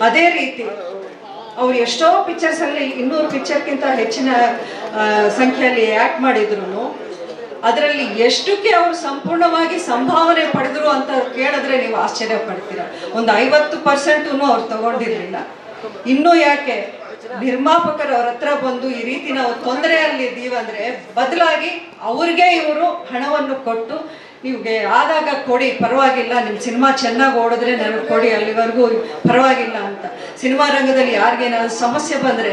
ಅದೇ ರೀತಿ ಅವ್ರು ಎಷ್ಟೋ ಪಿಕ್ಚರ್ಸ್ ಅಲ್ಲಿ ಇನ್ನೂರು ಪಿಕ್ಚರ್ಗಿಂತ ಹೆಚ್ಚಿನ ಸಂಖ್ಯೆಯಲ್ಲಿ ಆಕ್ಟ್ ಮಾಡಿದ್ರು ಅದರಲ್ಲಿ ಎಷ್ಟಕ್ಕೆ ಅವರು ಸಂಪೂರ್ಣವಾಗಿ ಸಂಭಾವನೆ ಪಡೆದ್ರು ಅಂತ ಕೇಳಿದ್ರೆ ನೀವು ಆಶ್ಚರ್ಯ ಪಡ್ತೀರ. ಒಂದು ಐವತ್ತು ಪರ್ಸೆಂಟು ಅವ್ರು ತಗೊಂಡಿರ್ಲಿಲ್ಲ ಇನ್ನೂ ಯಾಕೆ? ನಿರ್ಮಾಪಕರು ಅವ್ರ ಹತ್ರ ಬಂದು ಈ ರೀತಿ ನಾವು ತೊಂದರೆಯಲ್ಲಿ ಇದ್ದೀವಂದ್ರೆ ಬದಲಾಗಿ ಅವ್ರಿಗೆ ಇವರು ಹಣವನ್ನು ಕೊಟ್ಟು ನಿಮ್ಗೆ ಆದಾಗ ಕೊಡಿ, ಪರವಾಗಿಲ್ಲ ನಿಮ್ಮ ಸಿನಿಮಾ ಚೆನ್ನಾಗಿ ಓಡಿದ್ರೆ ನನಗೆ ಕೊಡಿ, ಅಲ್ಲಿವರೆಗೂ ಪರವಾಗಿಲ್ಲ ಅಂತ. ಸಿನಿಮಾ ರಂಗದಲ್ಲಿ ಯಾರಿಗೇನಾದ್ರು ಸಮಸ್ಯೆ ಬಂದರೆ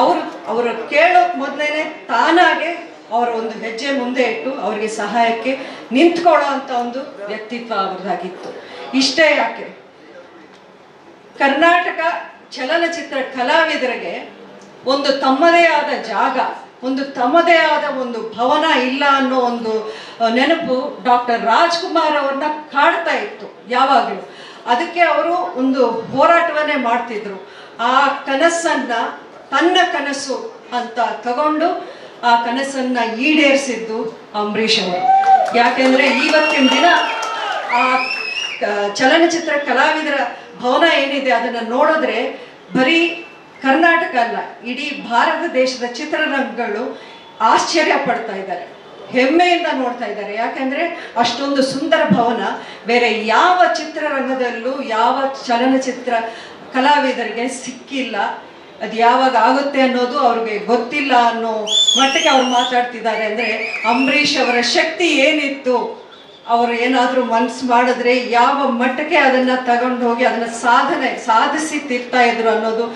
ಅವರು ಅವರು ಕೇಳೋಕೆ ಮೊದಲೇ ತಾನಾಗೆ ಅವರ ಒಂದು ಹೆಜ್ಜೆ ಮುಂದೆ ಇಟ್ಟು ಅವರಿಗೆ ಸಹಾಯಕ್ಕೆ ನಿಂತ್ಕೊಳ್ಳೋ ಅಂತ ಒಂದು ವ್ಯಕ್ತಿತ್ವ ಅವ್ರದ್ದಾಗಿತ್ತು. ಇಷ್ಟೇ ಯಾಕೆ? ಕರ್ನಾಟಕ ಚಲನಚಿತ್ರ ಕಲಾವಿದರಿಗೆ ಒಂದು ತಮ್ಮದೇ ಆದ ಜಾಗ ಒಂದು ತಮ್ಮದೇ ಆದ ಒಂದು ಭವನ ಇಲ್ಲ ಅನ್ನೋ ಒಂದು ನೆನಪು ಡಾಕ್ಟರ್ ರಾಜ್ಕುಮಾರ್ ಅವ್ರನ್ನ ಕಾಡ್ತಾ ಇತ್ತು ಯಾವಾಗಲೂ. ಅದಕ್ಕೆ ಅವರು ಒಂದು ಹೋರಾಟವನ್ನೇ ಮಾಡ್ತಿದ್ರು. ಆ ಕನಸನ್ನ, ತನ್ನ ಕನಸು ಅಂತ ತಗೊಂಡು ಆ ಕನಸನ್ನ ಈಡೇರಿಸಿದ್ದು ಅಂಬರೀಷ್ ಅವರು. ಯಾಕೆಂದ್ರೆ ಇವತ್ತಿನ ದಿನ ಆ, ಚಲನಚಿತ್ರ ಕಲಾವಿದರ ಭವನ ಏನಿದೆ ಅದನ್ನ ನೋಡಿದ್ರೆ ಬರೀ ಕರ್ನಾಟಕ ಅಲ್ಲ, ಇಡೀ ಭಾರತ ದೇಶದ ಚಿತ್ರರಂಗಗಳು ಆಶ್ಚರ್ಯ ಪಡ್ತಾ ಇದ್ದಾರೆ, ಹೆಮ್ಮೆಯಿಂದ ನೋಡ್ತಾ ಇದ್ದಾರೆ. ಯಾಕಂದ್ರೆ ಅಷ್ಟೊಂದು ಸುಂದರ ಭವನ, ಬೇರೆ ಯಾವ ಚಿತ್ರರಂಗದಲ್ಲೂ ಯಾವ ಚಲನಚಿತ್ರ ಕಲಾವಿದರಿಗೆ ಸಿಕ್ಕಿಲ್ಲ. ಅದು ಯಾವಾಗ ಆಗುತ್ತೆ ಅನ್ನೋದು ಅವ್ರಿಗೆ ಗೊತ್ತಿಲ್ಲ ಅನ್ನೋ ಮಟ್ಟಿಗೆ ಅವ್ರು ಮಾತಾಡ್ತಿದ್ದಾರೆ. ಅಂದ್ರೆ ಅಂಬರೀಷ್ ಅವರ ಶಕ್ತಿ ಏನಿತ್ತು, ಅವರು ಏನಾದರೂ ಮನ್ಸು ಮಾಡಿದ್ರೆ ಯಾವ ಮಟ್ಟಕ್ಕೆ ಅದನ್ನ ತಗೊಂಡು ಹೋಗಿ ಅದನ್ನ ಸಾಧನೆ, ಸಾಧಿಸಿ ತಿರ್ತಾ ಇದ್ರು ಅನ್ನೋದು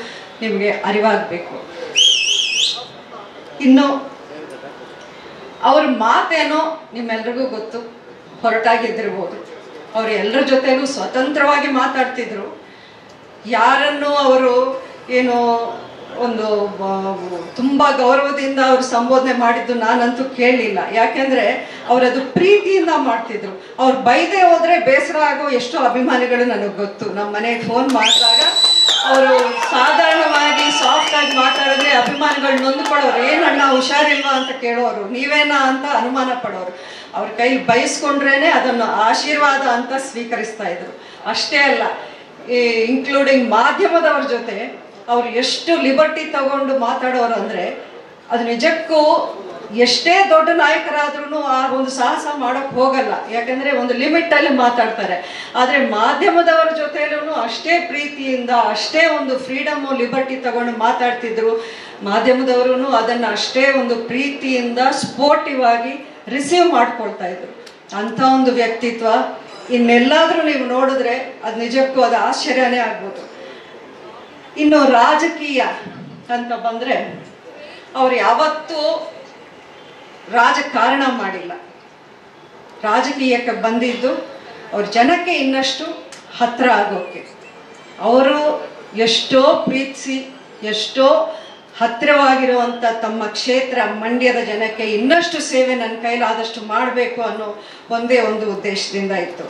ನಿಮಗೆ ಅರಿವಾಗಬೇಕು. ಇನ್ನು ಅವ್ರ ಮಾತೇನೋ ನಿಮ್ಮೆಲ್ರಿಗೂ ಗೊತ್ತು ಹೊರಟಾಗಿದ್ದಿರ್ಬೋದು ಅವ್ರು ಎಲ್ಲರ ಜೊತೆಗೂ ಸ್ವತಂತ್ರವಾಗಿ ಮಾತಾಡ್ತಿದ್ರು. ಯಾರನ್ನು ಅವರು ಏನು ಒಂದು ತುಂಬ ಗೌರವದಿಂದ ಅವರು ಸಂಬೋಧನೆ ಮಾಡಿದ್ದು ನಾನಂತೂ ಕೇಳಲಿಲ್ಲ. ಯಾಕೆಂದ್ರೆ ಅವರದು ಪ್ರೀತಿಯಿಂದ ಮಾಡ್ತಿದ್ರು. ಅವ್ರು ಬೈದೆ ಹೋದ್ರೆ ಬೇಸರ ಆಗೋ ಎಷ್ಟೋ ಅಭಿಮಾನಿಗಳು ನನಗೆ ಗೊತ್ತು. ನಮ್ಮ ಮನೆಗೆ ಫೋನ್ ಮಾಡಿದಾಗ ಅವರು ಸಾಧಾರಣವಾಗಿ ಸಾಫ್ಟ್ ಆಗಿ ಮಾತಾಡಿದ್ರೆ ಅಭಿಮಾನಿಗಳು ನೊಂದ್ಕೊಳ್ಳೋರು ಏನಣ್ಣ ಹುಷಾರಿಲ್ವಾ ಅಂತ ಕೇಳೋರು, ನೀವೇನಾ ಅಂತ ಅನುಮಾನ ಪಡೋರು. ಅವ್ರ ಕೈ ಬಯಸ್ಕೊಂಡ್ರೇನೆ ಅದನ್ನು ಆಶೀರ್ವಾದ ಅಂತ ಸ್ವೀಕರಿಸ್ತಾ ಇದ್ರು. ಅಷ್ಟೇ ಅಲ್ಲ, ಈ ಇನ್ಕ್ಲೂಡಿಂಗ್ ಮಾಧ್ಯಮದವ್ರ ಜೊತೆ ಅವ್ರು ಎಷ್ಟು ಲಿಬರ್ಟಿ ತಗೊಂಡು ಮಾತಾಡೋರು ಅಂದ್ರೆ, ಅದು ನಿಜಕ್ಕೂ ಎಷ್ಟೇ ದೊಡ್ಡ ನಾಯಕರಾದ್ರೂ ಆ ಒಂದು ಸಾಹಸ ಮಾಡೋಕೆ ಹೋಗಲ್ಲ. ಯಾಕಂದ್ರೆ ಒಂದು ಲಿಮಿಟ್ ಅಲ್ಲಿ ಮಾತಾಡ್ತಾರೆ. ಆದ್ರೆ ಮಾಧ್ಯಮದವರ ಜೊತೆಯಲ್ಲೂ ಅಷ್ಟೇ ಪ್ರೀತಿಯಿಂದ, ಅಷ್ಟೇ ಒಂದು ಫ್ರೀಡಮ್ ಲಿಬರ್ಟಿ ತಗೊಂಡು ಮಾತಾಡ್ತಿದ್ರು. ಮಾಧ್ಯಮದವರು ಅದನ್ನ ಅಷ್ಟೇ ಒಂದು ಪ್ರೀತಿಯಿಂದ ಸ್ಪೋರ್ಟಿವ್ ಆಗಿ ರಿಸೀವ್ ಮಾಡ್ಕೊಳ್ತಾ ಇದ್ರು. ಅಂತ ಒಂದು ವ್ಯಕ್ತಿತ್ವ ಇನ್ನೆಲ್ಲಾದ್ರೂ ನೀವು ನೋಡಿದ್ರೆ ಅದು ನಿಜಕ್ಕೂ ಅದು ಆಶ್ಚರ್ಯನೇ ಆಗ್ಬೋದು. ಇನ್ನು ರಾಜಕೀಯ ಅಂತ ಬಂದ್ರೆ, ಅವ್ರು ಯಾವತ್ತೂ ರಾಜಕಾರಣ ಮಾಡಿಲ್ಲ. ರಾಜಕೀಯಕ್ಕೆ ಬಂದಿದ್ದು ಅವ್ರ ಜನಕ್ಕೆ ಇನ್ನಷ್ಟು ಹತ್ರ ಆಗೋಕೆ. ಅವರು ಎಷ್ಟೋ ಪ್ರೀತಿಸಿ, ಎಷ್ಟೋ ಹತ್ತಿರವಾಗಿರುವಂಥ ತಮ್ಮ ಕ್ಷೇತ್ರ ಮಂಡ್ಯದ ಜನಕ್ಕೆ ಇನ್ನಷ್ಟು ಸೇವೆ ನನ್ನ ಕೈಲಾದಷ್ಟು ಮಾಡಬೇಕು ಅನ್ನೋ ಒಂದೇ ಒಂದು ಉದ್ದೇಶದಿಂದ ಇತ್ತು.